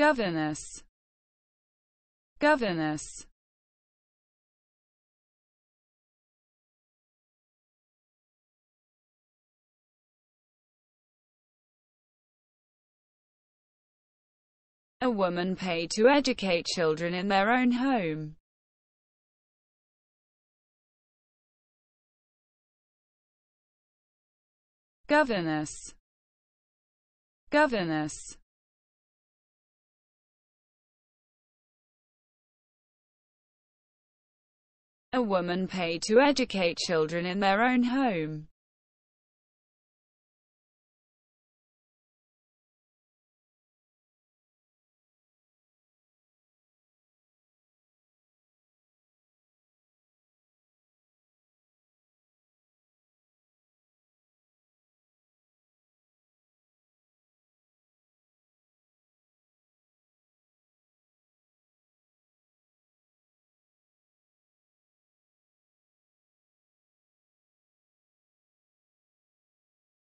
governess governess a woman paid to educate children in their own home. Governess governess a woman paid to educate children in their own home